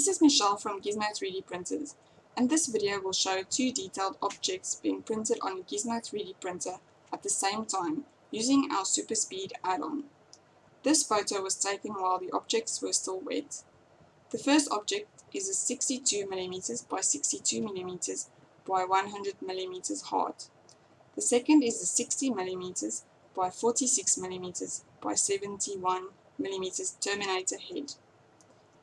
This is Michelle from Gizmo 3D Printers, and this video will show two detailed objects being printed on a Gizmo 3D printer at the same time using our Super Speed add-on. This photo was taken while the objects were still wet. The first object is a 62mm by 62mm by 100mm heart. The second is a 60mm by 46mm by 71mm Terminator head.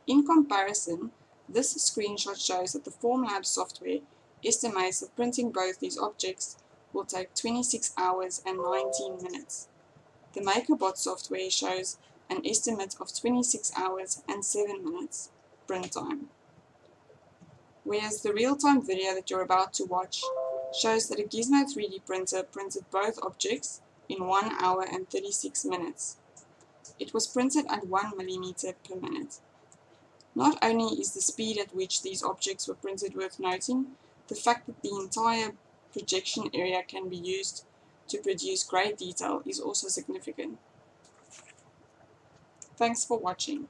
In comparison, this screenshot shows that the Formlabs software estimates that printing both these objects will take 26 hours and 19 minutes. The MakerBot software shows an estimate of 26 hours and 7 minutes print time. Whereas the real-time video that you're about to watch shows that a Gizmo 3D printer printed both objects in 1 hour and 36 minutes. It was printed at 1 millimeter per minute. Not only is the speed at which these objects were printed worth noting, the fact that the entire projection area can be used to produce great detail is also significant. Thanks for watching.